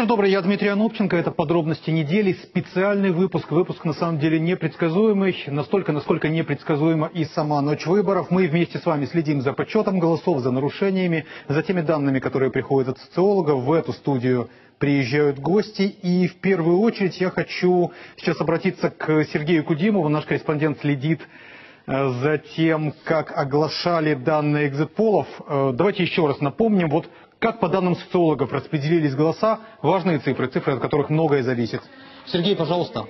Вечер добрый, я Дмитрий Анопченко. Это «Подробности недели». Специальный выпуск. Выпуск на самом деле непредсказуемый. Настолько, насколько непредсказуема и сама ночь выборов. Мы вместе с вами следим за подсчетом голосов, за нарушениями, за теми данными, которые приходят от социологов. В эту студию приезжают гости. И в первую очередь я хочу сейчас обратиться к Сергею Кудимову. Наш корреспондент следит э, за тем, как оглашали данные экзитполов. Э, давайте еще раз напомним, вот как по данным социологов распределились голоса, важные цифры, цифры, от которых многое зависит. Сергей, пожалуйста.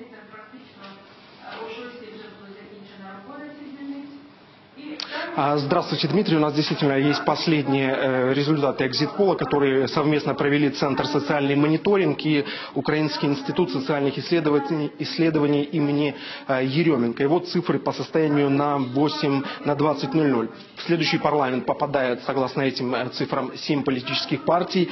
Здравствуйте, Дмитрий. У нас действительно есть последние э, результаты экзит-пола, которые совместно провели Центр социальный мониторинг и Украинский институт социальных исследований, исследований имени э, Еременко. И вот цифры по состоянию на 8 на 20.00. В следующий парламент попадает, согласно этим э, цифрам, 7 политических партий.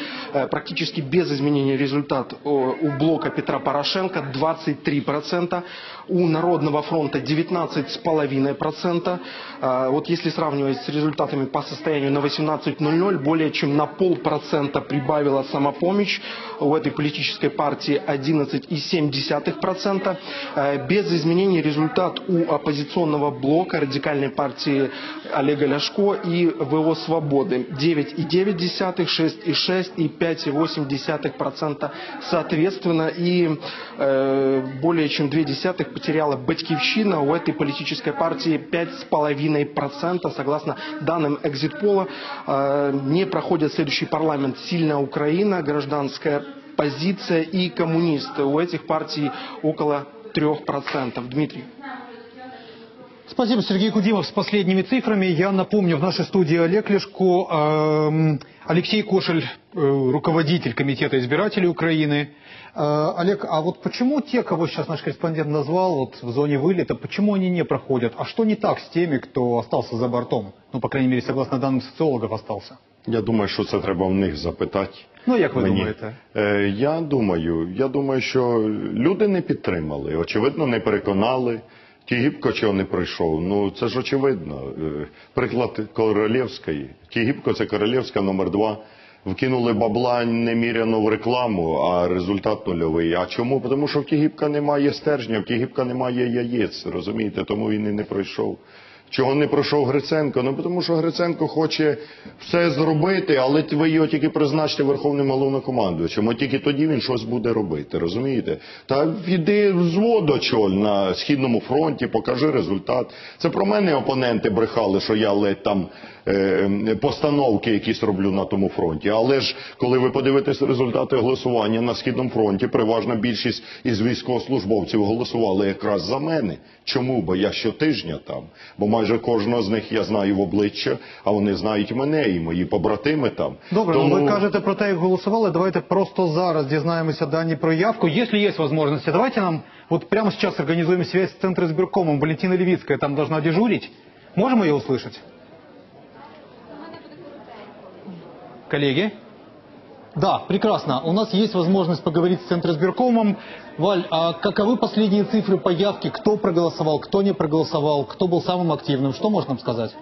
Практически без изменения результат у блока Петра Порошенко 23%, у Народного фронта 19,5%. Вот если сравнивать с результатами по состоянию на 18.00, более чем на полпроцента прибавила самопомощь. У этой политической партии 11,7%. Э, без изменений результат у оппозиционного блока радикальной партии Олега Ляшко и ВО «Свободы». 9,9, 6,6 и 5,8% соответственно. И э, более чем 2 потеряла Батькивщина. У этой политической партии 5,5% согласно данным экзитпола, э, не проходит следующий парламент «Сильная Украина», «Гражданская позиция» и «Коммунисты». У этих партий около 3%. Дмитрий. Спасибо, Сергей Кудимов, с последними цифрами. Я напомню, в нашей студии Олег Лешко, э, Алексей Кошель, э, руководитель Комитета избирателей Украины. Э, Олег, а вот почему те, кого сейчас наш корреспондент назвал вот в зоне вылета, почему они не проходят? А что не так с теми, кто остался за бортом? Ну, по крайней мере, согласно данным социологов, остался. Я думаю, що це треба в них запитати. Ну, як ви Мені. думаєте? Е, я думаю, я думаю, що люди не підтримали, очевидно, не переконали. Тігіпко чого не пройшов. Ну це ж очевидно. Е, приклад Королівської. Тігіпко це Королівська номер два. Вкинули бабла неміряно в рекламу, а результат нульовий. А чому? Тому що в Тігіпка немає стержня, в Тігіпка немає яєць, розумієте, тому він і не пройшов. Чого не пройшов Гриценко? Ну тому що Гриценко хоче все зробити, але ви його тільки призначте верховним головнокомандуючим. От тільки тоді він щось буде робити, розумієте? Та віди зводочоль на східному фронті, покажи результат. Це про мене опоненти брехали, що я ледь там постановки якісь роблю на тому фронті. Але ж коли ви подивитесь результати голосування на східному фронті, переважна більшість із військовослужбовців голосували якраз за мене. Чому? Бо я щотижня там. Бо майже кожного з них я знаю в обличчя, а вони знають мене і мої побратими там. Добре, Тому... ну ви кажете про те, як голосували. Давайте просто зараз дізнаємося дані про явку. Якщо є можливість, давайте нам вот прямо сейчас организуем связь с Центром избиркомом. Валентина Левицкая там должна дежурить. Можем ее услышать? Коллеги? Да, прекрасно. У нас есть возможность поговорить с Центризбиркомом. Валь, а каковы последние цифры по явке? Кто проголосовал, кто не проголосовал, кто был самым активным? Что можно нам сказать?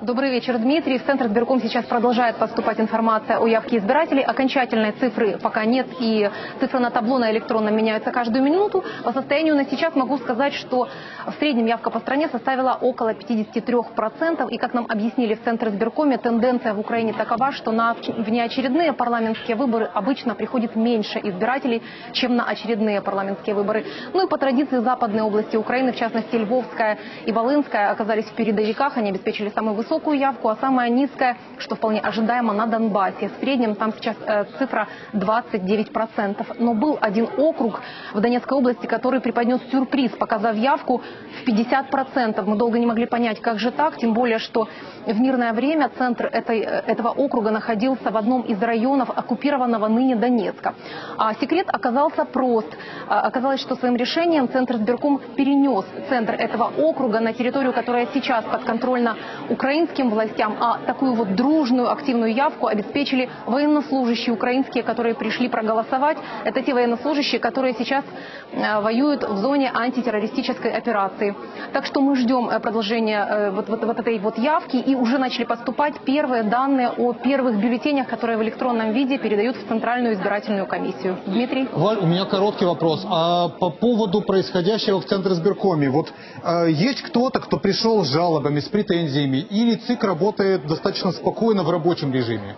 Добрый вечер, Дмитрий. В Центр избирком сейчас продолжает поступать информация о явке избирателей. Окончательной цифры пока нет, и цифры на табло на электронном меняются каждую минуту. По состоянию на сейчас могу сказать, что в среднем явка по стране составила около 53%. И, как нам объяснили в Центр избиркоме, тенденция в Украине такова, что на внеочередные парламентские выборы обычно приходит меньше избирателей, чем на очередные парламентские выборы. Ну и по традиции западные области Украины, в частности Львовская и Волынская, оказались в передовиках. Они обеспечили самый высокий высокую явку, а самая низкая, что вполне ожидаемо, на Донбассе. В среднем там сейчас э, цифра 29%. Но был один округ в Донецкой области, который преподнес сюрприз, показав явку в 50%. Мы долго не могли понять, как же так, тем более, что в мирное время центр этой, э, этого округа находился в одном из районов оккупированного ныне Донецка. А секрет оказался прост. А, оказалось, что своим решением Центр сберком перенес центр этого округа на территорию, которая сейчас подконтрольна Украине украинским властям, а такую вот дружную активную явку обеспечили военнослужащие украинские, которые пришли проголосовать. Это те военнослужащие, которые сейчас э, воюют в зоне антитеррористической операции. Так что мы ждем э, продолжения э, вот, вот, вот этой вот явки и уже начали поступать первые данные о первых бюллетенях, которые в электронном виде передают в Центральную избирательную комиссию. Дмитрий? Валь, у меня короткий вопрос. А по поводу происходящего в Центре избиркоме, вот э, есть кто-то, кто пришел с жалобами, с претензиями, или ЦИК работает достаточно спокойно в рабочем режиме?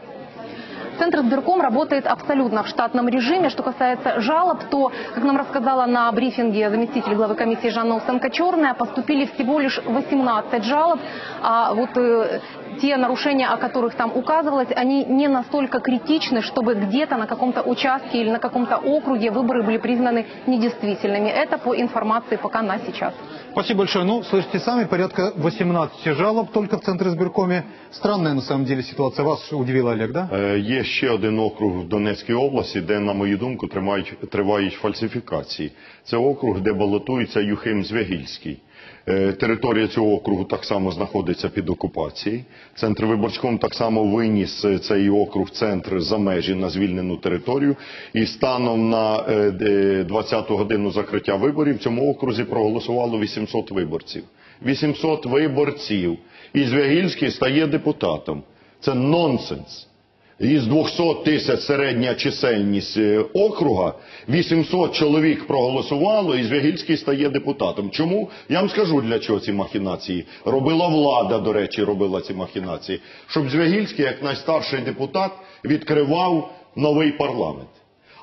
Центр избирком работает абсолютно в штатном режиме. Что касается жалоб, то, как нам рассказала на брифинге заместитель главы комиссии Жанна Усенко-Черная, поступили всего лишь 18 жалоб. А вот э, те нарушения, о которых там указывалось, они не настолько критичны, чтобы где-то на каком-то участке или на каком-то округе выборы были признаны недействительными. Это по информации пока на сейчас. Спасибо большое. Ну, слышите сами, порядка 18 жалоб только в Центре избиркоме. Странная на самом деле ситуация. Вас удивила, Олег, да? Е, Є ще один округ в Донецькій області, де, на мою думку, тримають, тривають фальсифікації. Це округ, де балотується Юхим Звягільський. Е, Територія цього округу так само знаходиться під окупацією. Центр виборчком так само виніс е, цей округ центр за межі на звільнену територію. І станом на е, 20-ту годину закриття виборів в цьому окрузі проголосувало 800 виборців. 800 виборців. І Звягільський стає депутатом. Це нонсенс. Із 200 тисяч середня чисельність е, округа 800 чоловік проголосувало, і Звягільський стає депутатом. Чому? Я вам скажу, для чого ці махінації. Робила влада, до речі, робила ці махінації. Щоб Звягільський, як найстарший депутат, відкривав новий парламент.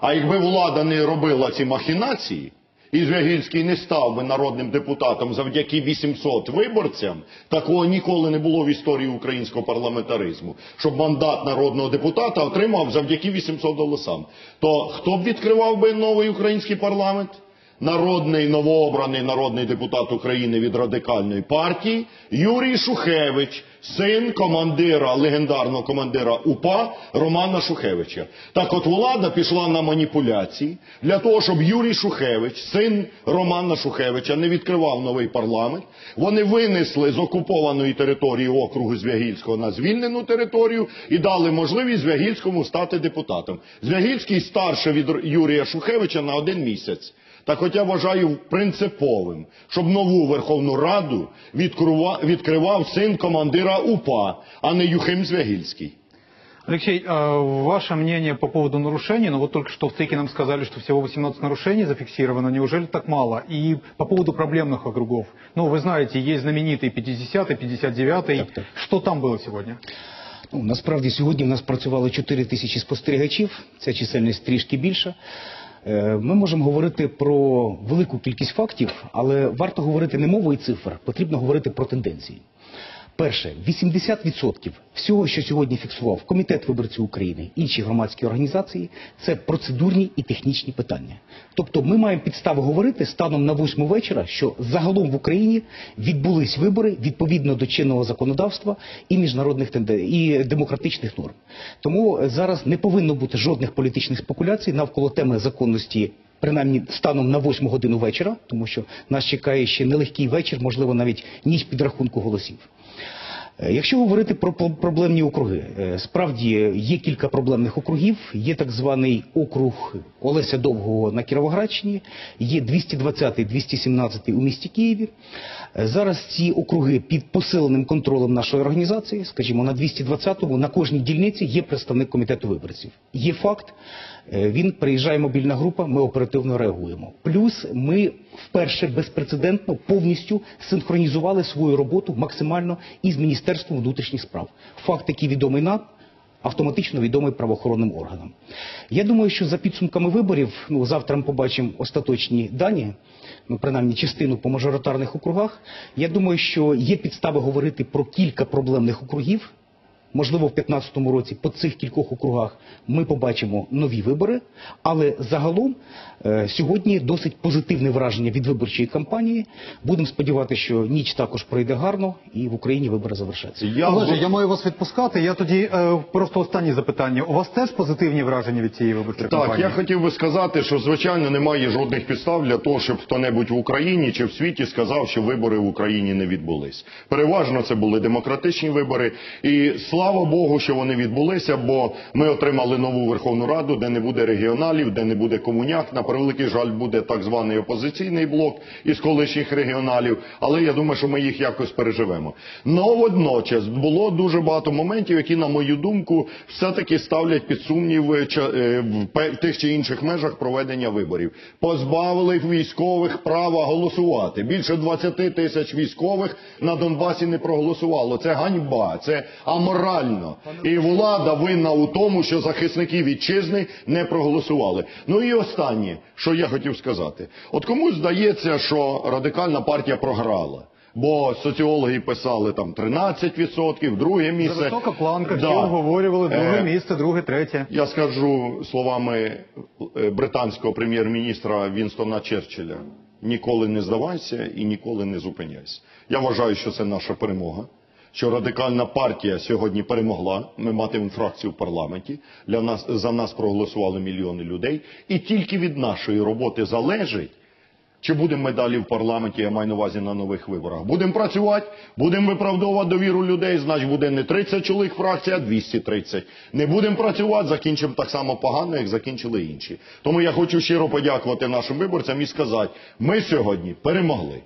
А якби влада не робила ці махінації, і Звягільський не став би народним депутатом завдяки 800 виборцям, такого ніколи не було в історії українського парламентаризму, щоб мандат народного депутата отримав завдяки 800 голосам. То хто б відкривав би новий український парламент? Народний новообраний народний депутат України від радикальної партії Юрій Шухевич, син командира, легендарного командира УПА Романа Шухевича. Так от влада пішла на маніпуляції для того, щоб Юрій Шухевич, син Романа Шухевича, не відкривав новий парламент. Вони винесли з окупованої території округу Звягільського на звільнену територію і дали можливість Звягільському стати депутатом. Звягільський старше від Юрія Шухевича на один місяць. Так от я вважаю принциповим, щоб нову Верховну Раду відкрива- відкривав син командира УПА, а не Юхим Звягільський. Алексей, а ваше мнение по поводу нарушений? Ну вот только что в ЦИКе нам сказали, что всего 18 нарушений зафиксировано. Неужели так мало? И по поводу проблемных округов. Ну, вы знаете, есть знаменитый 50-й, 59-й. Так, так. Что там было сегодня? Ну, насправді сьогодні в нас працювало 4 тисячі спостерігачів, ця чисельність трішки більша. Е, Ми можемо говорити про велику кількість фактів, але варто говорити не мовою цифр, потрібно говорити про тенденції. Перше, 80% всього, що сьогодні фіксував Комітет виборців України, інші громадські організації, це процедурні і технічні питання. Тобто ми маємо підстави говорити станом на 8 вечора, що загалом в Україні відбулись вибори відповідно до чинного законодавства і міжнародних і демократичних норм. Тому зараз не повинно бути жодних політичних спекуляцій навколо теми законності принаймні станом на 8 годину вечора, тому що нас чекає ще нелегкий вечір, можливо, навіть ніч підрахунку голосів. Е, Якщо говорити про проблемні округи, е, справді є кілька проблемних округів. Є так званий округ Олеся Довгого на Кіровоградщині, є 220-й, 217-й у місті Києві. Е, Зараз ці округи під посиленим контролем нашої організації, скажімо, на 220-му на кожній дільниці є представник комітету виборців. Є факт, він приїжджає мобільна група, ми оперативно реагуємо. Плюс ми вперше безпрецедентно повністю синхронізували свою роботу максимально із Міністерством внутрішніх справ. Факт, який відомий нам, автоматично відомий правоохоронним органам. Я думаю, що за підсумками виборів, ну завтра ми побачимо остаточні дані, ну принаймні частину по мажоритарних округах. Я думаю, що є підстави говорити про кілька проблемних округів, Можливо, в 2015 році по цих кількох округах ми побачимо нові вибори, але загалом е, сьогодні досить позитивне враження від виборчої кампанії. Будемо сподіватися, що ніч також пройде гарно і в Україні вибори завершаться. Я Олеже, я маю вас відпускати. Я тоді е, просто останнє запитання. У вас теж позитивні враження від цієї виборчої Так, кампанії? я хотів би сказати, що звичайно немає жодних підстав для того, щоб хто-небудь в Україні чи в світі сказав, що вибори в Україні не відбулись. Переважно це були демократичні вибори, і слава Богу, що вони відбулися, бо ми отримали нову Верховну Раду, де не буде регіоналів, де не буде комуняк. На превеликий жаль, буде так званий опозиційний блок із колишніх регіоналів. Але я думаю, що ми їх якось переживемо. Но водночас було дуже багато моментів, які, на мою думку, все-таки ставлять під сумнів е, е, в тих чи інших межах проведення виборів. Позбавили військових права голосувати. Більше 20 тисяч військових на Донбасі не проголосувало. Це ганьба, це аморально. І влада винна у тому, що захисники вітчизни не проголосували. Ну і останнє, що я хотів сказати. От комусь здається, що радикальна партія програла. Бо соціологи писали там 13%, друге місце. Висока планка, всі обговорювали друге Е, місце, друге, третє. я скажу словами е, британського прем'єр-міністра Вінстона Черчилля: ніколи не здавайся і ніколи не зупиняйся. Я вважаю, що це наша перемога. Що радикальна партія сьогодні перемогла. Ми матимемо фракцію в парламенті. Для нас за нас проголосували мільйони людей, і тільки від нашої роботи залежить. Чи будемо ми далі в парламенті, я маю на увазі на нових виборах? Будемо працювати, будемо виправдовувати довіру людей, значить буде не 30 чоловік фракція, а 230. Не будемо працювати, закінчимо так само погано, як закінчили інші. Тому я хочу щиро подякувати нашим виборцям і сказати, ми сьогодні перемогли.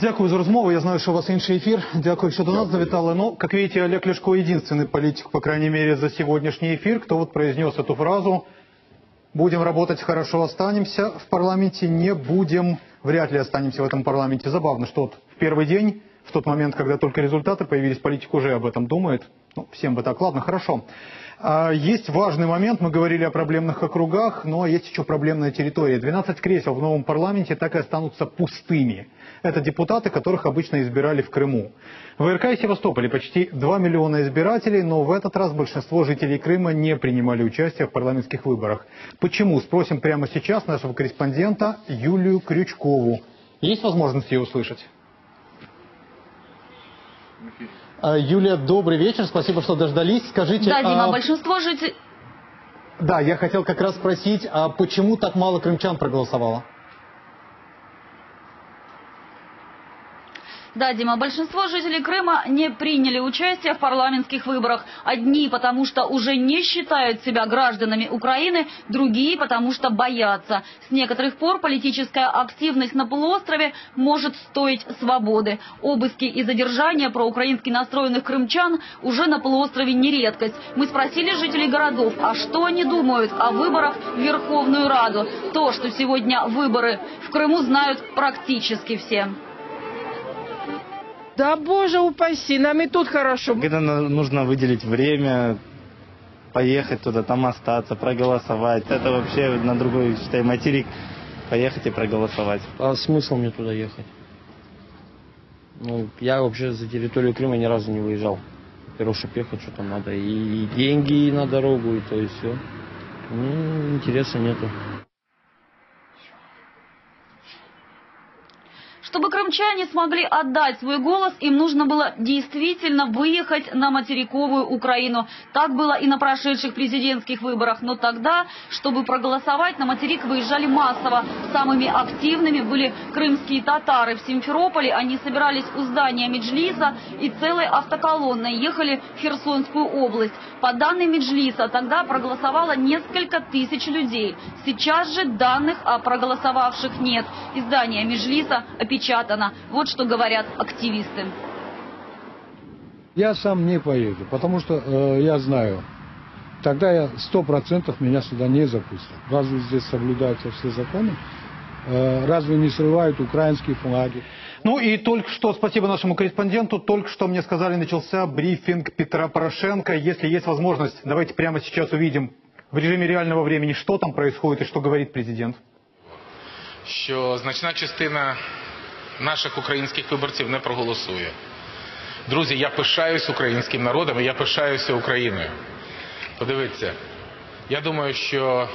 Дякую за розмову. Я знаю, що у вас інший ефір. Дякую, що до нас Дякую. завітали. Ну, как видите, Олег Ляшко единственный политик, по крайней мере, за сегодняшний эфир, кто вот произнес эту фразу «Будем работать хорошо, останемся в парламенте, не будем, вряд ли останемся в этом парламенте». Забавно, что вот в первый день, в тот момент, когда только результаты появились, политик уже об этом думает. Ну, всем бы так. Ладно, хорошо. А, Есть важный момент, мы говорили о проблемных округах, но есть еще проблемная территория. 12 кресел в новом парламенте так и останутся пустыми. Это депутаты, которых обычно избирали в Крыму. В РК и Севастополе почти 2 миллиона избирателей, но в этот раз большинство жителей Крыма не принимали участие в парламентских выборах. Почему? Спросим прямо сейчас нашего корреспондента Юлию Крючкову. Есть возможность ее услышать? Юлия, добрый вечер, спасибо, что дождались. Скажите, Да, Дима, а, большинство жителей... да, я хотел как раз спросить, а почему так мало крымчан проголосовало? Да, Дима, большинство жителей Крыма не приняли участие в парламентских выборах. Одни, потому что уже не считают себя гражданами Украины, другие, потому что боятся. С некоторых пор политическая активность на полуострове может стоить свободы. Обыски и задержания проукраински настроенных крымчан уже на полуострове не редкость. Мы спросили жителей городов, а что они думают о выборах в Верховную Раду. То, что сегодня выборы в Крыму знают практически все. Да боже упаси, нам и тут хорошо. Когда нужно выделить время, поехать туда, там остаться, проголосовать. Это вообще на другой, считай, материк. Поехать и проголосовать. А смысл мне туда ехать? Ну, я вообще за территорию Крыма ни разу не выезжал. Во-первых, чтобы ехать, что там надо. И, и деньги и на дорогу, и то и все. Ну, интереса нету. Чтобы крымчане смогли отдать свой голос, им нужно было действительно выехать на материковую Украину. Так было и на прошедших президентских выборах. Но тогда, чтобы проголосовать, на материк выезжали массово. Самыми активными были крымские татары. В Симферополе они собирались у здания Меджлиса и целой автоколонной ехали в Херсонскую область. По данным Меджлиса, тогда проголосовало несколько тысяч людей. Сейчас же данных о проголосовавших нет. Издание Меджлиса опечатано. Вот что говорят активисты. Я сам не поеду, потому что э, я знаю, тогда я сто процентов меня сюда не запустят. Разве здесь соблюдаются все законы? Э, разве не срывают украинские флаги? Ну и только что, спасибо нашему корреспонденту, только что мне сказали, начался брифинг Петра Порошенко. Если есть возможность, давайте прямо сейчас увидим в режиме реального времени, что там происходит и что говорит президент. що значна частина наших українських виборців не проголосує. Друзі, я пишаюсь українським народом і я пишаюся Україною. Подивіться, я думаю, що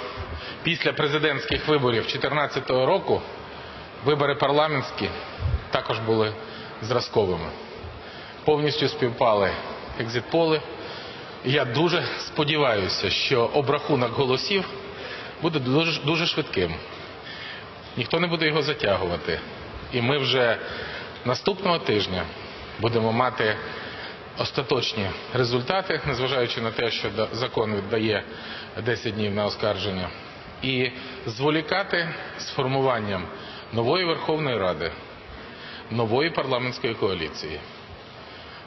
після президентських виборів 2014 року вибори парламентські також були зразковими. Повністю співпали екзитполи. Я дуже сподіваюся, що обрахунок голосів буде дуже, дуже швидким. Ніхто не буде його затягувати. І ми вже наступного тижня будемо мати остаточні результати, незважаючи на те, що закон віддає 10 днів на оскарження, і зволікати з формуванням нової Верховної Ради, нової парламентської коаліції,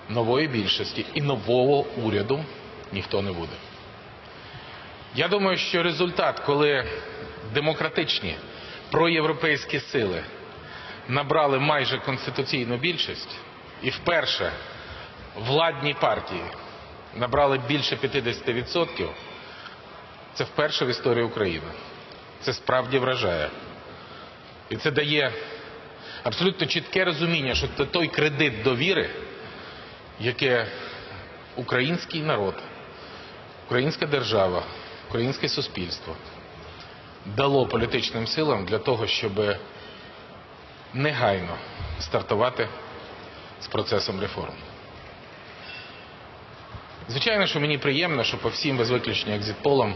нової більшості і нового уряду ніхто не буде. Я думаю, що результат, коли демократичні проєвропейські сили набрали майже конституційну більшість, і вперше владні партії набрали більше 50%, це вперше в історії України. Це справді вражає. І це дає абсолютно чітке розуміння, що це той кредит довіри, яке український народ, українська держава, українське суспільство дало політичним силам для того, щоб негайно стартувати з процесом реформ. Звичайно, що мені приємно, що по всім без виключення екзитполам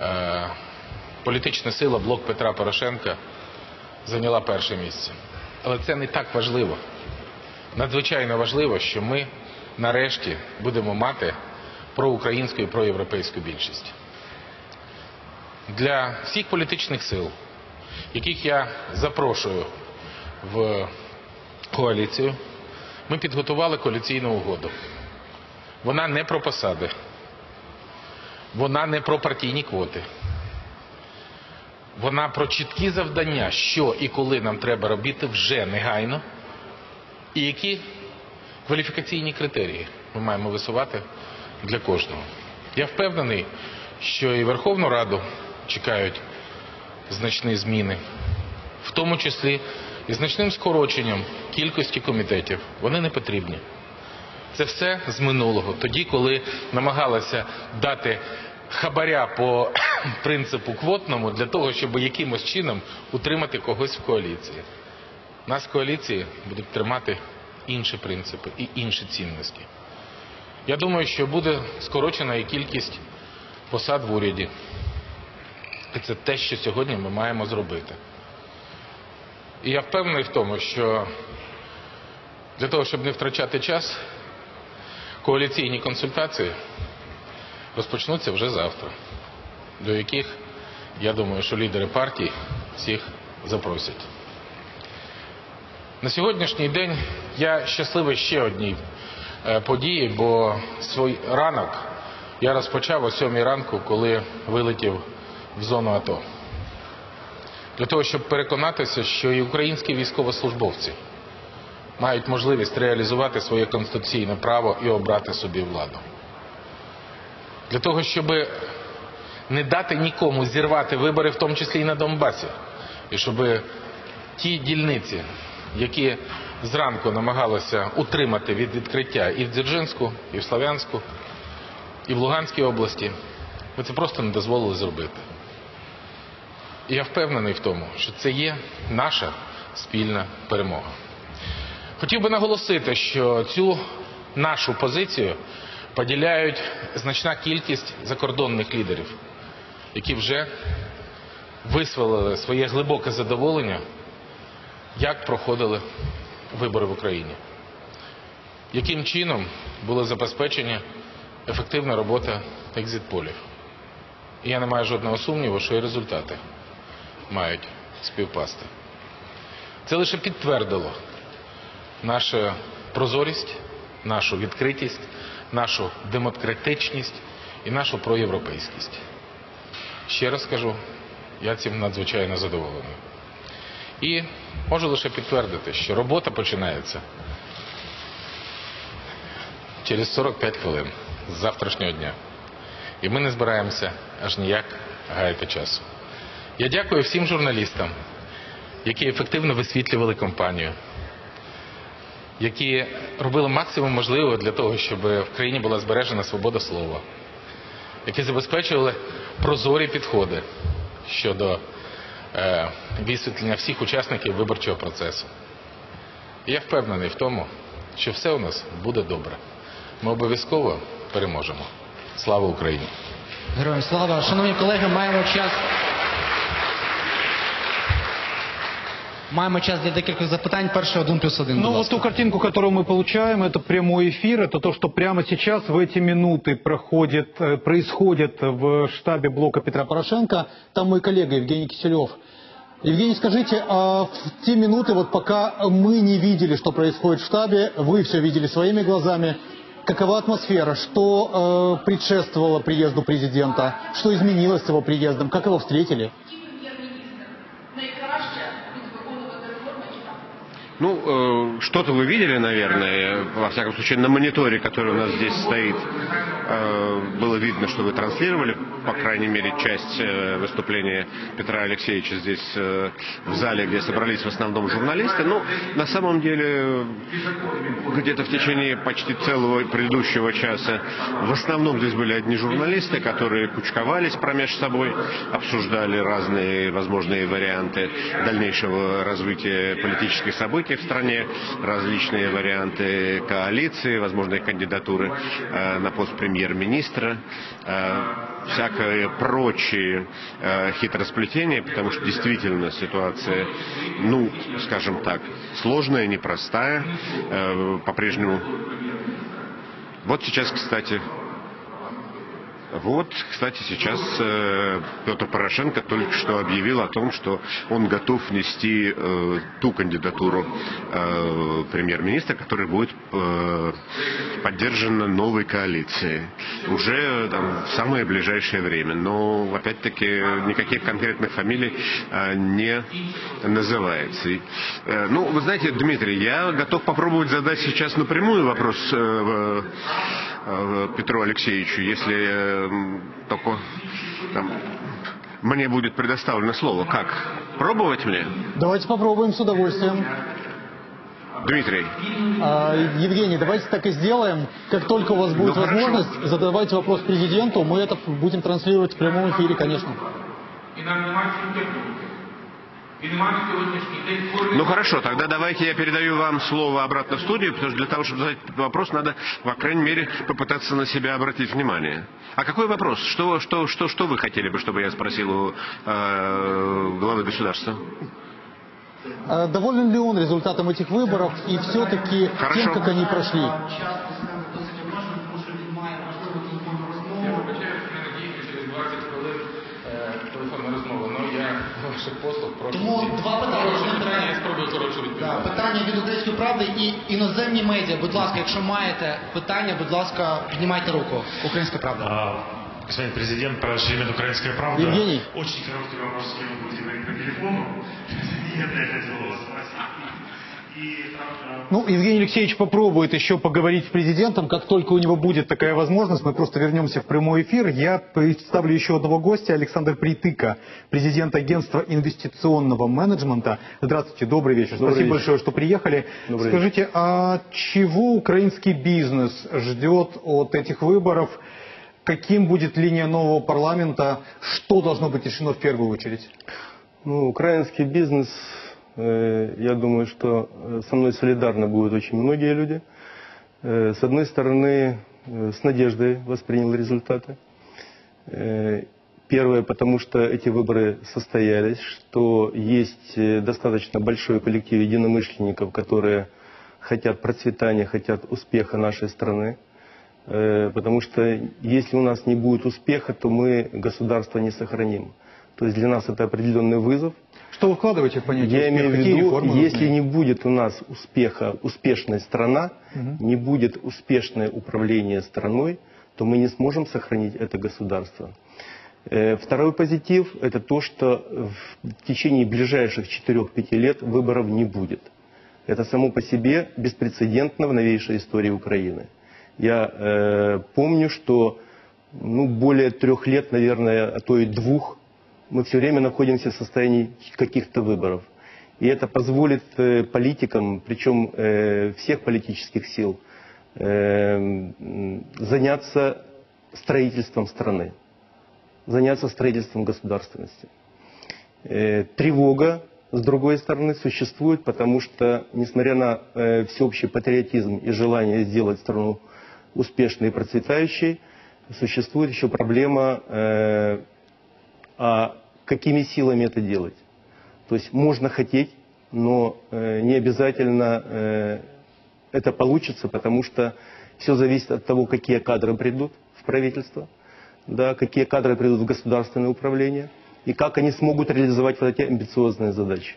е, політична сила блок Петра Порошенка зайняла перше місце. Але це не так важливо. Надзвичайно важливо, що ми нарешті будемо мати проукраїнську і проєвропейську більшість. Для всіх політичних сил, яких я запрошую в коаліцію, ми підготували коаліційну угоду. Вона не про посади, вона не про партійні квоти. Вона про чіткі завдання, що і коли нам треба робити вже негайно, і які кваліфікаційні критерії ми маємо висувати для кожного. Я впевнений, що і Верховну Раду чекають значні зміни, в тому числі і значним скороченням кількості комітетів. Вони не потрібні. Це все з минулого. Тоді, коли намагалися дати хабаря по принципу квотному для того, щоб якимось чином утримати когось в коаліції. Нас в коаліції будуть тримати інші принципи і інші цінності. Я думаю, що буде скорочена і кількість посад в уряді. І це те, що сьогодні ми маємо зробити. І я впевнений в тому, що для того, щоб не втрачати час, коаліційні консультації розпочнуться вже завтра, до яких, я думаю, що лідери партій всіх запросять. На сьогоднішній день я щасливий ще одній е, події, бо свій ранок я розпочав о сьомій ранку, коли вилетів в зону АТО. Для того, щоб переконатися, що і українські військовослужбовці мають можливість реалізувати своє конституційне право і обрати собі владу. Для того, щоб не дати нікому зірвати вибори, в тому числі і на Донбасі, і щоб ті дільниці, які зранку намагалися утримати від відкриття і в Дзержинську, і в Славянську, і в Луганській області, ви це просто не дозволили зробити. Я впевнений в тому, що це є наша спільна перемога. Хотів би наголосити, що цю нашу позицію поділяють значна кількість закордонних лідерів, які вже висловили своє глибоке задоволення, як проходили вибори в Україні, яким чином були забезпечені ефективна робота екзитполів. І я не маю жодного сумніву, що і результати мають співпасти. Це лише підтвердило нашу прозорість, нашу відкритість, нашу демократичність і нашу проєвропейськість. Ще раз скажу, я цим надзвичайно задоволений. І можу лише підтвердити, що робота починається через 45 хвилин з завтрашнього дня. І ми не збираємося аж ніяк гаяти часу. Я дякую всім журналістам, які ефективно висвітлювали кампанію. які робили максимум можливого для того, щоб в країні була збережена свобода слова, які забезпечували прозорі підходи щодо е, висвітлення всіх учасників виборчого процесу. Я впевнений в тому, що все у нас буде добре. Ми обов'язково переможемо. Слава Україні! Героям слава. Шановні колеги, маємо час. Маємо час для декількох запитань. Перший один плюс один. Ну вот ту картинку, которую мы получаем, это прямой эфир, это то, что прямо сейчас в эти минуты проходит, э, происходит в штабе блока Петра Порошенко. Там мой коллега Евгений Киселев. Евгений, скажите, а в те минуты, вот пока мы не видели, что происходит в штабе, вы все видели своими глазами, какова атмосфера, что э, предшествовало приезду президента, что изменилось с его приездом, как его встретили? Ну, э, что-то вы видели, наверное, во всяком случае, на мониторе, который у нас здесь стоит, э, было видно, что вы транслировали, по крайней мере, часть э, выступления Петра Алексеевича здесь э, в зале, где собрались в основном журналисты. Ну, на самом деле, где-то в течение почти целого предыдущего часа в основном здесь были одни журналисты, которые кучковались промеж собой, обсуждали разные возможные варианты дальнейшего развития политических событий в стране, различные варианты коалиции, возможные кандидатуры э, на пост премьер-министра, э, всякое прочие э, хитросплетения, потому что действительно ситуация, ну, скажем так, сложная, непростая, по-прежнему. Вот сейчас, кстати, вот, кстати, сейчас э, Петр Порошенко только что объявил о том, что он готов внести э, ту кандидатуру э, премьер-министра, которая будет э, поддержана новой коалицией уже там, в самое ближайшее время. Но, опять-таки, никаких конкретных фамилий э, не называется. И, э, ну, вы знаете, Дмитрий, я готов попробовать задать сейчас напрямую вопрос э, э, Петру Алексеевичу, если э, только там, мне будет предоставлено слово. Как? Пробовать мне? Давайте попробуем с удовольствием. Дмитрий. А, Евгений, давайте так и сделаем. Как только у вас будет Ну, хорошо. возможность, задавайте вопрос президенту. Мы это будем транслировать в прямом эфире, конечно. Ну хорошо, тогда давайте я передаю вам слово обратно в студию, потому что для того, чтобы задать вопрос, надо, по крайней мере, попытаться на себя обратить внимание. А какой вопрос? Что, что, что, что вы хотели бы, чтобы я спросил у э, главы государства? А Доволен ли он результатом этих выборов и все-таки тем, как они прошли? Ну я ваших послуг про Тому два питання. Коротше, питання. Я спробую коротше питання від української правди і іноземні медіа. Будь ласка, якщо маєте питання, будь ласка, піднімайте руку. Українська правда. А, Господин президент, Парашимин, Украинская правда. Евгений. Очень короткий вопрос, с кем вы будете говорить по телефону. Нет, я хотел вас спросить. Ну, Евгений Алексеевич попробует еще поговорить с президентом. Как только у него будет такая возможность, мы просто вернемся в прямой эфир. Я представлю еще одного гостя, Александр Притыка, президент агентства инвестиционного менеджмента. Здравствуйте, добрый вечер. Добрый Спасибо вечер. большое, что приехали. Добрый Скажите, а чего украинский бизнес ждет от этих выборов? Каким будет линия нового парламента? Что должно быть решено в первую очередь? Ну, украинский бизнес, я думаю, что э, со мной солидарно будут очень многие люди. Э, С одной стороны, э, с надеждой воспринял результаты. Э, Первое, потому что эти выборы состоялись, что есть э, достаточно большой коллектив единомышленников, которые хотят процветания, хотят успеха нашей страны. Э, Потому что если у нас не будет успеха, то мы государство не сохраним. То есть для нас это определенный вызов. Что вы вкладываете в понятие Я имею в Какие виду, нужны? если не будет у нас успеха, успешной страна, Мгм. не будет успешное управление страной, то мы не сможем сохранить это государство. Э, Второй позитив – это то, что в течение ближайших 4-5 лет выборов не будет. Это само по себе беспрецедентно в новейшей истории Украины. Я э, помню, что ну, более трех лет, наверное, а то и двух, мы все время находимся в состоянии каких-то выборов. И это позволит э, политикам, причем э, всех политических сил, э, заняться строительством страны, заняться строительством государственности. Тревога, с другой стороны, существует, потому что, несмотря на всеобщий патриотизм и желание сделать страну успешной и процветающей, существует еще проблема, а какими силами это делать. То есть можно хотеть, но э, не обязательно э, это получится, потому что все зависит от того, какие кадры придут в правительство, да, какие кадры придут в государственное управление и как они смогут реализовать вот эти амбициозные задачи.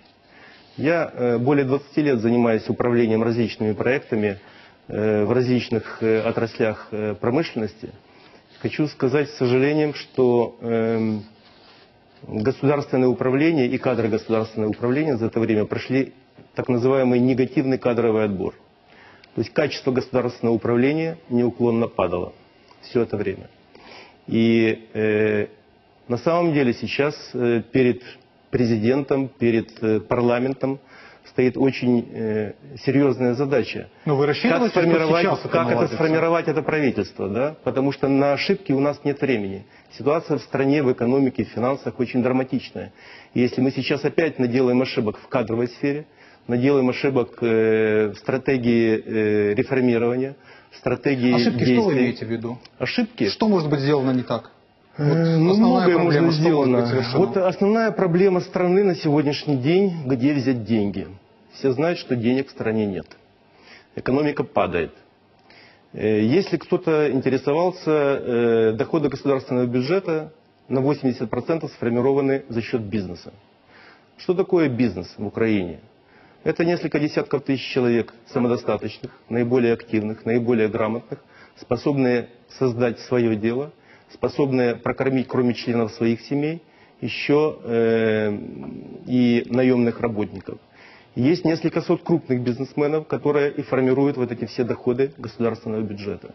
Я э, более 20 лет занимаюсь управлением различными проектами э, в различных э, отраслях э, промышленности. Хочу сказать с сожалением, что эм, государственное управление и кадры государственного управления за это время прошли так называемый негативный кадровый отбор. То есть качество государственного управления неуклонно падало все это время. И э, на самом деле сейчас э, перед президентом, перед э, парламентом стоит очень э, серьезная задача. Но вы Как рассчитываете, что сформировать, сейчас это как это сформировать это правительство, да? Потому что на ошибки у нас нет времени. Ситуация в стране, в экономике, в финансах очень драматичная. И если мы сейчас опять наделаем ошибок в кадровой сфере, наделаем ошибок э, в стратегии э, реформирования, в стратегии Ошибки действий. что вы имеете в виду? Ошибки? Что может быть сделано не так? Вот Э, ну, многое можно сделано. Вот основная проблема страны на сегодняшний день, где взять деньги. Все знают, что денег в стране нет. Экономика падает. Э, Если кто-то интересовался, э, доходы государственного бюджета на 80% сформированы за счет бизнеса. Что такое бизнес в Украине? Это несколько десятков тысяч человек самодостаточных, наиболее активных, наиболее грамотных, способные создать свое дело, способные прокормить, кроме членов своих семей, еще э, и наемных работников. Есть несколько сот крупных бизнесменов, которые и формируют вот эти все доходы государственного бюджета.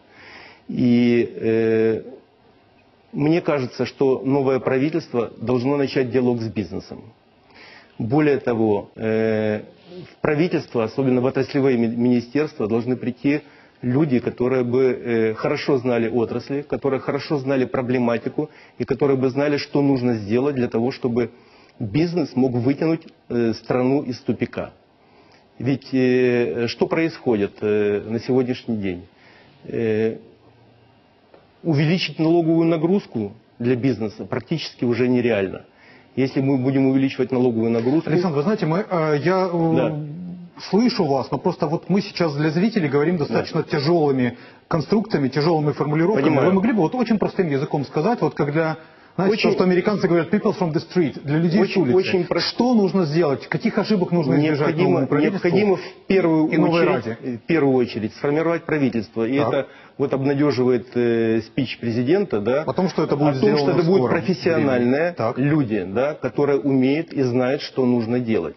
И э, мне кажется, что новое правительство должно начать диалог с бизнесом. Более того, э, в правительство, особенно в отраслевые ми- министерства, должны прийти люди, которые бы э, хорошо знали отрасли, которые хорошо знали проблематику и которые бы знали, что нужно сделать для того, чтобы бизнес мог вытянуть э, страну из тупика. Ведь э, что происходит на сегодняшний день? Увеличить налоговую нагрузку для бизнеса практически уже нереально. Если мы будем увеличивать налоговую нагрузку... Александр, вы знаете, мы, я Да. Слышу вас, но просто вот мы сейчас для зрителей говорим достаточно тяжелыми конструкциями, тяжелыми формулировками. Понимаю. Вы могли бы вот очень простым языком сказать, вот когда, знаете, Очень- то, что американцы говорят people from the street, для людей с Очень- улицы. очень прост- Что нужно сделать? Каких ошибок нужно избежать необходимо, необходимо в первую, очередь, в первую очередь сформировать правительство. И Так. это вот обнадеживает э, спич президента, да, О том, что это будет о том, что это будут профессиональные люди, да, которые умеют и знают, что нужно делать.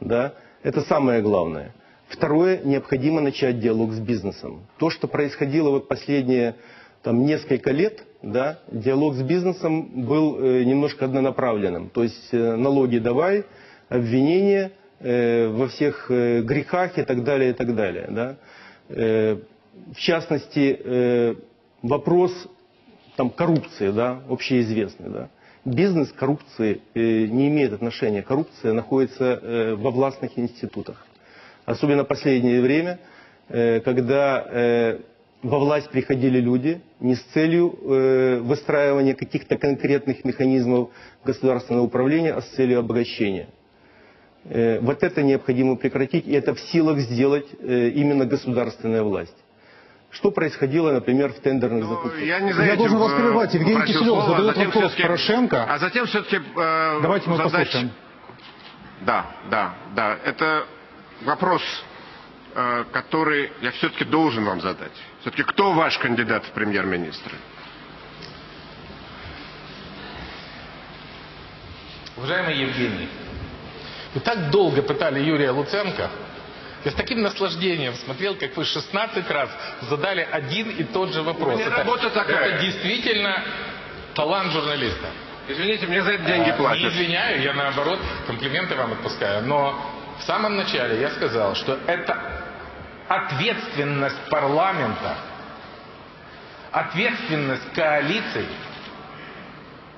Да. Это самое главное. Второе, необходимо начать диалог с бизнесом. То, что происходило вот последние там, несколько лет, да, диалог с бизнесом был э, немножко однонаправленным. То есть э, налоги давай, обвинения э, во всех э, грехах и так далее, и так далее. Да. Э, в частности, э, вопрос там, коррупции, да, общеизвестный. Да. Бизнес к коррупции э, не имеет отношения. Коррупция находится э, во властных институтах. Особенно в последнее время, э, когда во власть приходили люди не с целью э, выстраивания каких-то конкретных механизмов государственного управления, а с целью обогащения. Э, Вот это необходимо прекратить, и это в силах сделать э, именно государственная власть. Что происходило, например, в тендерных закупках? Я не Я должен вас э, прервать. Евгений Киселев задает вопрос Порошенко. А затем все-таки э, Давайте мы задать... послушаем. Да, да, да. Это вопрос, э, который я все-таки должен вам задать. Все-таки кто ваш кандидат в премьер-министры? Уважаемый Евгений, вы так долго пытали Юрия Луценко. Я с таким наслаждением смотрел, как вы 16 раз задали один и тот же вопрос. меня работа такая. это действительно талант журналиста. Извините, мне за это деньги А, платят. Не извиняю, я наоборот комплименты вам отпускаю. Но в самом начале я сказал, что это ответственность парламента, ответственность коалиции.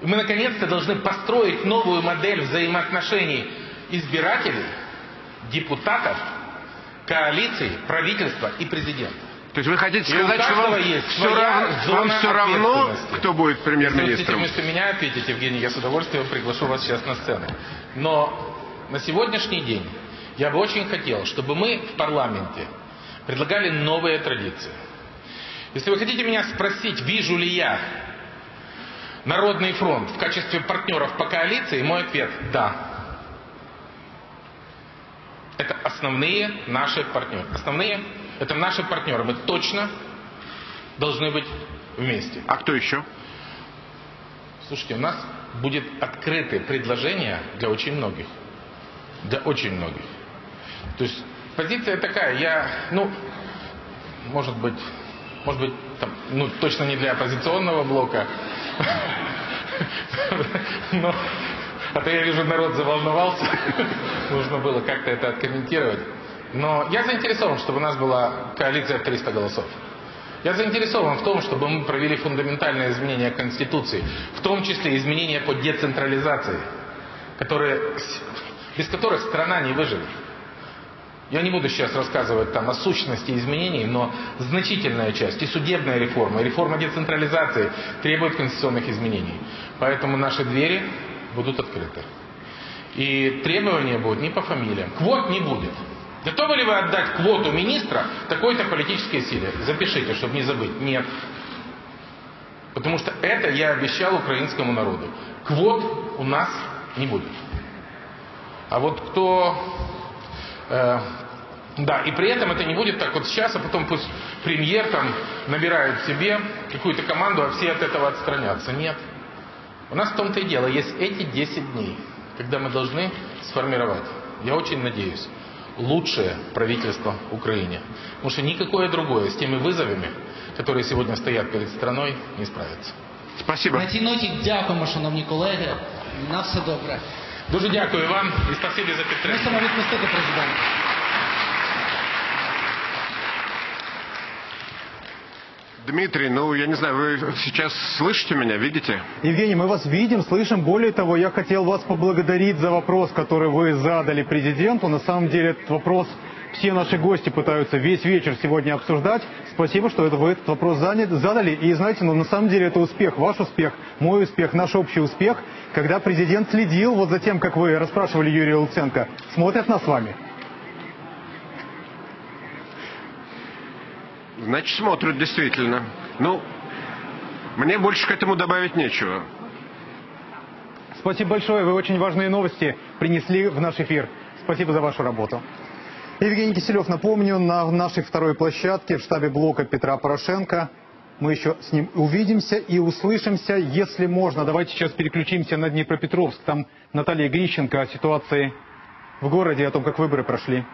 И мы наконец-то должны построить новую модель взаимоотношений избирателей, депутатов, коалиции, правительства и президента. То есть вы хотите сказать, что вам есть все, равно, вам все равно, кто будет Если вы премьер-министром? хотите вместо меня ответить, Евгений, я с удовольствием приглашу вас сейчас на сцену. Но на сегодняшний день я бы очень хотел, чтобы мы в парламенте предлагали новые традиции. Если вы хотите меня спросить, вижу ли я Народный фронт в качестве партнеров по коалиции, мой ответ – да. Это основные наши партнеры. Основные – это наши партнеры. Мы точно должны быть вместе. А кто еще? Слушайте, у нас будет открытое предложение для очень многих. Для очень многих. То есть позиция такая, я, ну, может быть, может быть, там, ну, точно не для оппозиционного блока. Но, а то я вижу, народ заволновался. Нужно было как-то это откомментировать. Но я заинтересован, чтобы у нас была коалиция в 300 голосов. Я заинтересован в том, чтобы мы провели фундаментальные изменения Конституции, в том числе изменения по децентрализации, которые, без которых страна не выживет. Я не буду сейчас рассказывать там о сущности изменений, но значительная часть, и судебная реформа, и реформа децентрализации требует конституционных изменений. Поэтому наши двери будут открыты. И требования будут не по фамилиям. Квот не будет. Готовы ли вы отдать квоту министра такой-то политической силе? Запишите, чтобы не забыть. Нет. Потому что это я обещал украинскому народу. Квот у нас не будет. А вот кто... э, да, и при этом это не будет так вот сейчас, а потом пусть премьер там набирает себе какую-то команду, а все от этого отстранятся. Нет. У нас в том-то и дело, есть эти 10 дней, когда мы должны сформировать, я очень надеюсь, лучшее правительство Украине. Потому что никакое другое с теми вызовами, которые сегодня стоят перед страной, не справится. Спасибо. На цій ноті дякуємо, шановні колеги. На все добре. Дуже дякую вам і спасибі за підтримку. Мусимо відпустити президента. Дмитрий, ну, я не знаю, вы сейчас слышите меня, видите? Евгений, мы вас видим, слышим. Более того, я хотел вас поблагодарить за вопрос, который вы задали президенту. На самом деле этот вопрос все наши гости пытаются весь вечер сегодня обсуждать. Спасибо, что это вы этот вопрос задали. И знаете, ну, на самом деле это успех, ваш успех, мой успех, наш общий успех, когда президент следил вот за тем, как вы расспрашивали Юрия Луценко, смотрят нас с вами. Значит, смотрят действительно. Ну, мне больше к этому добавить нечего. Спасибо большое, вы очень важные новости принесли в наш эфир. Спасибо за вашу работу. Евгений Киселев, напомню, на нашей второй площадке в штабе блока Петра Порошенко. Мы еще с ним увидимся и услышимся, если можно. Давайте сейчас переключимся на Днепропетровск. Там Наталья Грищенко о ситуации в городе, о том, как выборы прошли.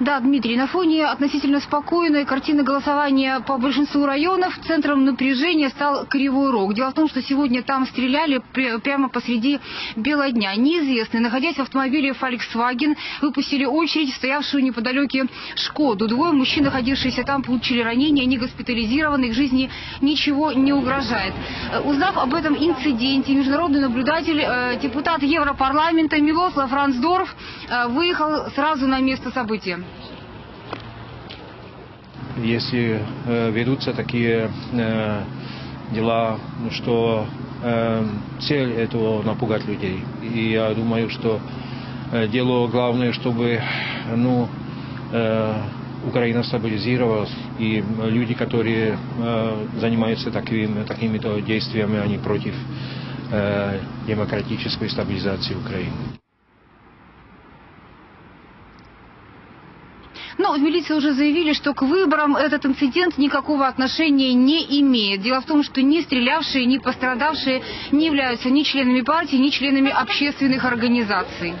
Да, Дмитрий, на фоне относительно спокойной картины голосования по большинству районов центром напряжения стал Кривой Рог. Дело в том, что сегодня там стреляли пр- прямо посреди бела дня. Неизвестные, находясь в автомобиле Volkswagen, выпустили очередь стоявшую неподалеке Шкоду. Двое мужчин, находившиеся там, получили ранения, они госпитализированы, их жизни ничего не угрожает. Э, Узнав об этом инциденте, международный наблюдатель, э, депутат Европарламента Милослав Рансдорф э, выехал сразу на место события. Если э, ведутся такие э, дела, ну, что э, цель этого напугать людей. И я думаю, что э, дело главное, чтобы ну, э, Украина стабилизировалась, и люди, которые э, занимаются такими, такими-то действиями, они против э, демократической стабилизации Украины. Но в милиции уже заявили, что к выборам этот инцидент никакого отношения не имеет. Дело в том, что ни стрелявшие, ни пострадавшие не являются ни членами партии, ни членами общественных организаций.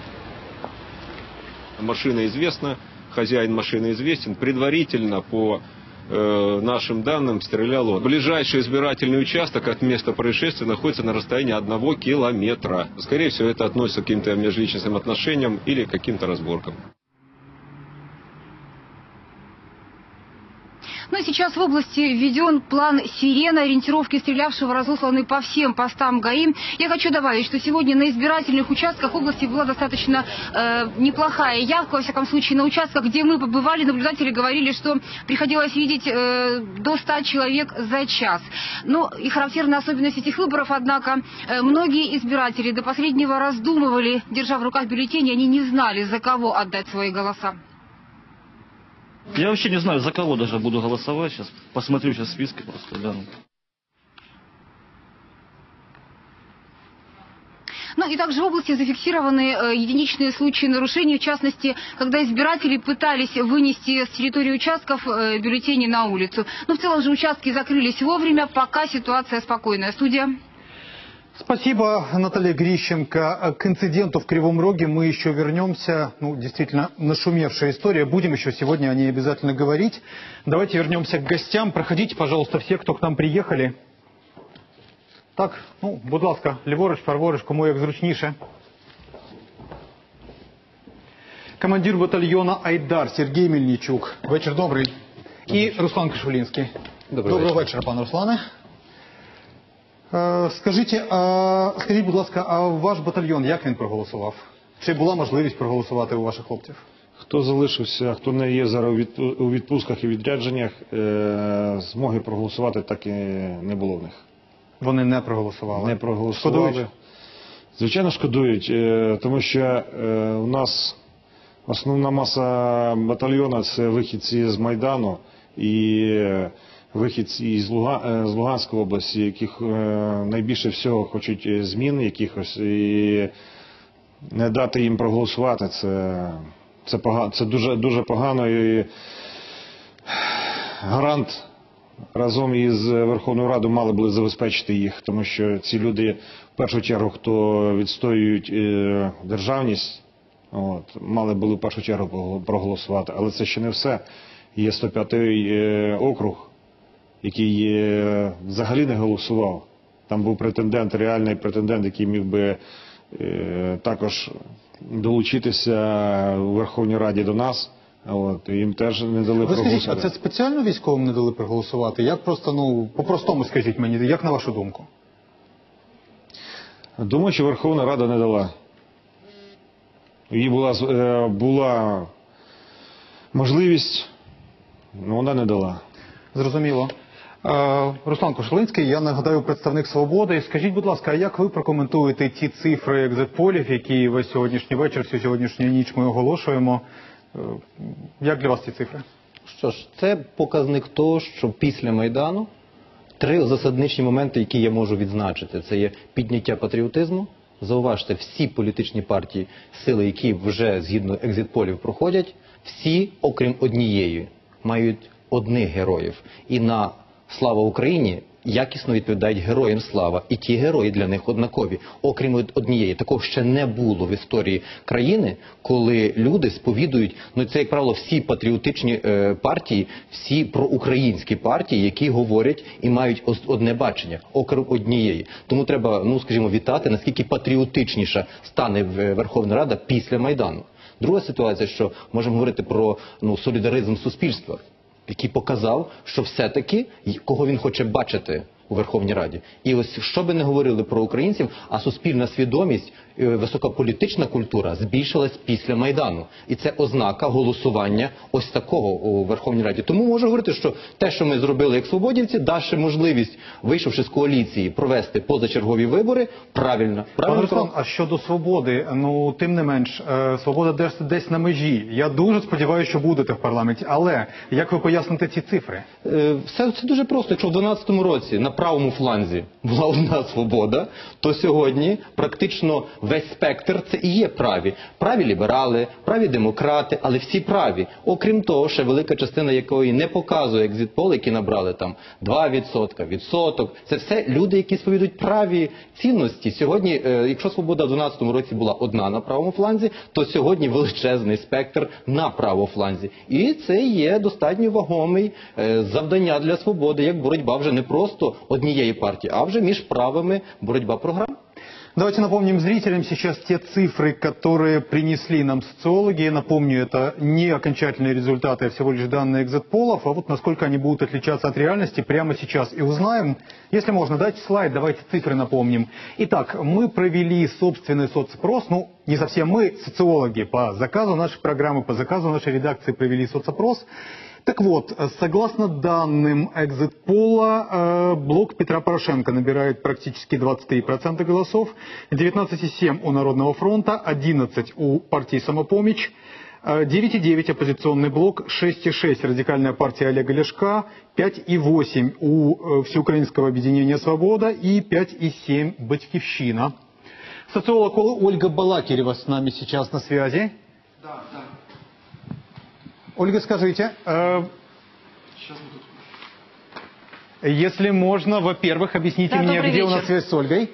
Машина известна, хозяин машины известен. Предварительно по э, нашим данным, стреляло. Ближайший избирательный участок от места происшествия находится на расстоянии одного километра. Скорее всего, это относится к каким-то межличностным отношениям или каким-то разборкам. Ну и сейчас в области введен план «Сирена». Ориентировки стрелявшего разосланы по всем постам ГАИ. Я хочу добавить, что сегодня на избирательных участках области была достаточно э, неплохая явка. Во всяком случае, на участках, где мы побывали, наблюдатели говорили, что приходилось видеть э, до 100 человек за час. Ну и характерная особенность этих выборов, однако, э, многие избиратели до последнего раздумывали, держа в руках бюллетени, они не знали, за кого отдать свои голоса. Я вообще не знаю, за кого даже буду голосовать. Сейчас посмотрю сейчас списки просто, да. Ну и также в области зафиксированы э, единичные случаи нарушений, в частности, когда избиратели пытались вынести с территории участков э, бюллетени на улицу. Но в целом же участки закрылись вовремя, пока ситуация спокойная. Студия. Спасибо, Наталья Грищенко. К инциденту в Кривом Роге мы еще вернемся. Ну, действительно, нашумевшая история. Будем еще сегодня о ней обязательно говорить. Давайте вернемся к гостям. Проходите, пожалуйста, все, кто к нам приехали. Так, ну, будь ласка, ліворуч, праворуч, кому як зручніше. Командир батальйона Айдар Сергій Мельничук. Вечір добрий. І Руслан Кишулінський. Добрий Доброго вечір. вечора, пане Руслане. Е, Скажіть, а, скажіть, будь ласка, а ваш батальйон як він проголосував? Чи була можливість проголосувати у ваших хлопців? Хто залишився, хто не є зараз у відпусках і відрядженнях, е, змоги проголосувати так і не було в них. Вони не проголосували. Не проголосували. Шкодують? Звичайно, шкодують, е, тому що у нас основна маса батальйона це вихідці з Майдану і вихідці з, Луга, е, з Луганської області, яких е, найбільше всього хочуть е, змін якихось і не дати їм проголосувати. Це, це, погано, це дуже, дуже погано і гарант разом із Верховною Радою мали були забезпечити їх, тому що ці люди, в першу чергу, хто відстоюють державність, от, мали були в першу чергу проголосувати. Але це ще не все. Є 105-й е, округ, який е, взагалі не голосував. Там був претендент, реальний претендент, який міг би е, також долучитися у Верховній Раді до нас. От, їм теж не дали Ви скажіть, а це спеціально військовим не дали проголосувати? Як просто, ну, по-простому скажіть мені, як на вашу думку? Думаю, що Верховна Рада не дала. Їй була, е, була можливість, але вона не дала. Зрозуміло. Е, Руслан Кошелинський, я нагадаю, представник «Свободи». Скажіть, будь ласка, а як ви прокоментуєте ті цифри екзитполів, які весь сьогоднішній вечір, всю сьогоднішню ніч ми оголошуємо? Е, Як для вас ці цифри? Що ж, це показник того, що після Майдану три засадничні моменти, які я можу відзначити. Це є підняття патріотизму. Зауважте, всі політичні партії, сили, які вже згідно екзитполів проходять, всі, окрім однієї, мають одних героїв. І на слава Україні якісно відповідають героям слава. І ті герої для них однакові. Окрім однієї, такого ще не було в історії країни, коли люди сповідують, ну це як правило всі патріотичні е, партії, всі проукраїнські партії, які говорять і мають одне бачення, окрім однієї. Тому треба, ну скажімо, вітати, наскільки патріотичніша стане Верховна Рада після Майдану. Друга ситуація, що можемо говорити про ну солідаризм суспільства який показав, що все-таки кого він хоче бачити у Верховній Раді. І ось що би не говорили про українців, а суспільна свідомість, е, висока політична культура збільшилась після Майдану. І це ознака голосування ось такого у Верховній Раді. Тому можу говорити, що те, що ми зробили як свободівці, дасть можливість, вийшовши з коаліції, провести позачергові вибори, правильно. Пане правильно Руслан, а щодо свободи, ну тим не менш, е, свобода десь, десь на межі. Я дуже сподіваюся, що будете в парламенті. Але як ви поясните ці цифри? Е, Все це дуже просто. Якщо в 2012 році на правому фланзі була одна свобода, то сьогодні практично весь спектр це і є праві. Праві ліберали, праві демократи, але всі праві. Окрім того, ще велика частина якої не показує екзитпол, які набрали там 2%, відсоток. Це все люди, які сповідують праві цінності. Сьогодні, е, якщо свобода в 12 році була одна на правому фланзі, то сьогодні величезний спектр на правофланзі. І це є достатньо вагомий е, завдання для свободи, як боротьба вже не просто однієї партії, а вже між правими боротьба програм. Давайте напомним зрителям сейчас те цифры, которые принесли нам социологи. Я напомню, это не окончательные результаты, а всего лишь данные экзит-полов. А вот насколько они будут отличаться от реальности, прямо сейчас и узнаем. Если можно, дайте слайд, давайте цифры напомним. Итак, мы провели собственный соцопрос. Ну, не совсем мы, социологи, по заказу нашей программы, по заказу нашей редакции провели соцопрос. Так вот, согласно данным экзит-пола, э, блок Петра Порошенко набирает практически 23% голосов, 19,7% у Народного фронта, 11% у партии «Самопомощь», э, 9,9 оппозиционный блок, 6,6 радикальная партия Олега Ляшка, 5,8 у э, Всеукраинского объединения «Свобода» и 5,7 «Батькивщина». Социолог Ольга Балакирева с нами сейчас на связи. Да, да. Ольга, скажите, э, если можно, во-первых, объясните Да, мне, где у нас вечер. связь с Ольгой.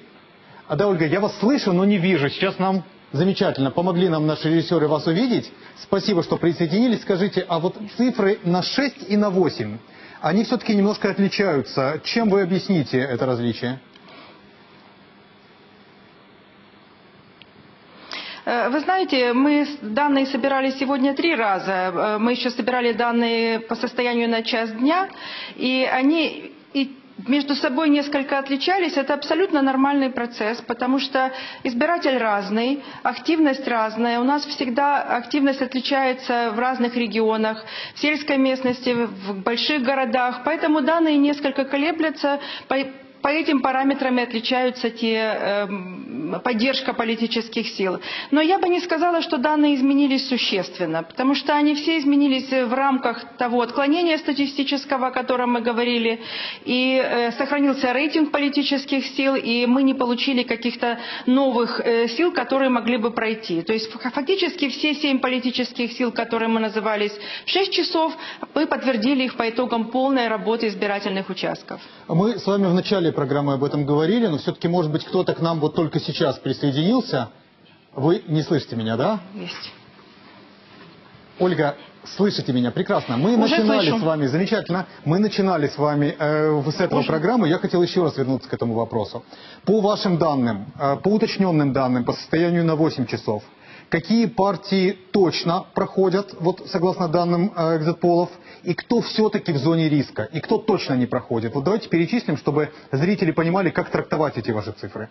А да, Ольга, я вас слышу, но не вижу. Сейчас нам замечательно помогли нам наши режиссеры вас увидеть. Спасибо, что присоединились. Скажите, а вот цифры на 6 и на 8, они все-таки немножко отличаются. Чем вы объясните это различие? Вы знаете, мы данные собирали сегодня три раза. Э, Мы еще собирали данные по состоянию на час дня, и они и между собой несколько отличались. Это абсолютно нормальный процесс, потому что избиратель разный, активность разная. У нас всегда активность отличается в разных регионах, в сельской местности, в больших городах. Поэтому данные несколько колеблются. По- этим параметрам и отличаются те эм, поддержка политических сил. Но я бы не сказала, что данные изменились существенно, потому что они все изменились в рамках того отклонения статистического, о котором мы говорили, и э, сохранился рейтинг политических сил, и мы не получили каких-то новых э, сил, которые могли бы пройти. То есть фактически все семь политических сил, которые мы назывались в 6 часов, мы подтвердили их по итогам полной работы избирательных участков. Мы с вами в начале программы об этом говорили, но все-таки, может быть, кто-то к нам вот только сейчас присоединился. Вы не слышите меня, да? Есть. Ольга, слышите меня? Прекрасно. Мы Уже начинали слышу. с вами, замечательно, мы начинали с вами э, с этого программы. Я хотел еще раз вернуться к этому вопросу. По вашим данным, э, по уточненным данным, по состоянию на 8 часов, какие партии точно проходят, вот согласно данным э, экзит-полов, и кто все-таки в зоне риска, и кто точно не проходит? Вот давайте перечислим, чтобы зрители понимали, как трактовать эти ваши цифры.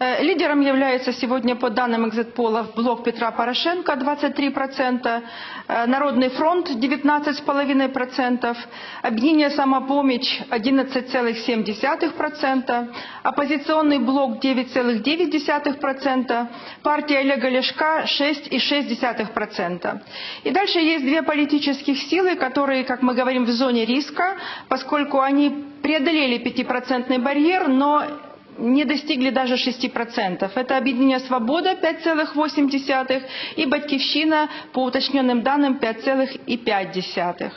Лидером является сегодня по данным экзит-пола блок Петра Порошенко 23%, э, Народный фронт 19,5%, Объединение «Самопомощь» 11,7%, оппозиционный блок 9,9%, партия Олега Ляшка 6,6%. И дальше есть две политических силы, которые, как мы говорим, в зоне риска, поскольку они преодолели 5% барьер, но не достигли даже 6%. Это объединение «Свобода» 5,8% и «Батькивщина» по уточненным данным 5,5%.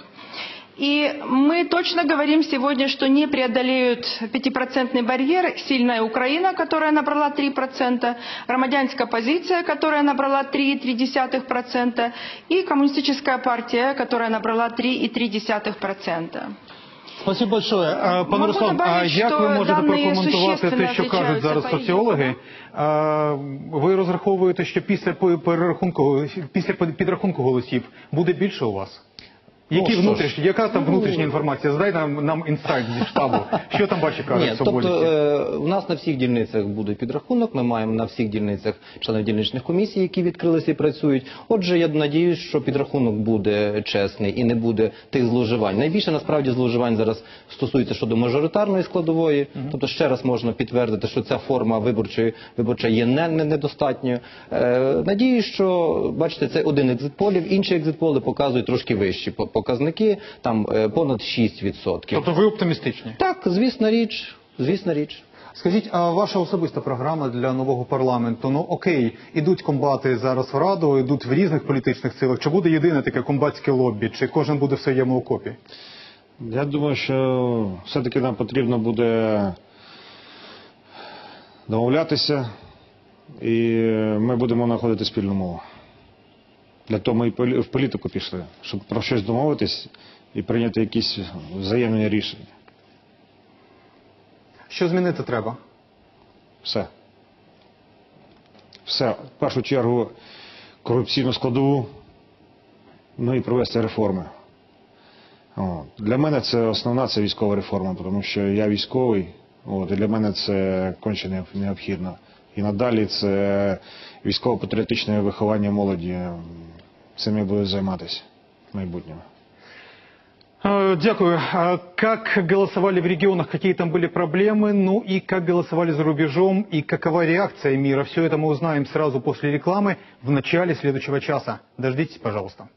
И мы точно говорим сегодня, что не преодолеют 5% барьер сильная Украина, которая набрала 3%, громадянская позиция, которая набрала 3,3%, и коммунистическая партия, которая набрала 3,3%. Спасибо большое. Пане Можу Руслан, а як ви можете прокоментувати те, що кажуть зараз соціологи? А, Ви розраховуєте, що після перерахунку, після підрахунку голосів буде більше у вас? Які що ж. внутрішні, яка там внутрішня інформація? Здай нам, нам інсайт зі штабу. Що там ваші кажуть Ні, тобто е, у нас на всіх дільницях буде підрахунок. Ми маємо на всіх дільницях членів дільничних комісій, які відкрилися і працюють. Отже, я надіюсь, що підрахунок буде чесний і не буде тих зловживань. Найбільше насправді зловживань зараз стосується щодо мажоритарної складової. Тобто ще раз можна підтвердити, що ця форма виборчої виборча є не, не недостатньою. Е, надіюсь, що бачите, це один екзитполів, інші екзитполи показують трошки вищі по- показники, там е, понад 6%. Тобто ви оптимістичні? Так, звісна річ, звісна річ. Скажіть, а ваша особиста програма для нового парламенту? Ну окей, ідуть комбати зараз в раду, йдуть в різних політичних силах. Чи буде єдине таке комбатське лоббі? Чи кожен буде в своєму окопі? Я думаю, що все-таки нам потрібно буде домовлятися, і ми будемо знаходити спільну мову. Для того ми і в політику пішли, щоб про щось домовитись і прийняти якісь взаємні рішення. Що змінити треба? Все. Все. В першу чергу корупційну складову, ну і провести реформи. От. Для мене це основна це військова реформа, тому що я військовий, от, і для мене це конче необхідно. І надалі це військово-патріотичне виховання молоді. Цим я буду займатися в майбутньому. Э, Дякую. А Как голосовали в регионах, какие там были проблемы, ну и как голосовали за рубежом, и какова реакция мира, все это мы узнаем сразу после рекламы в начале следующего часа. Дождитесь, пожалуйста.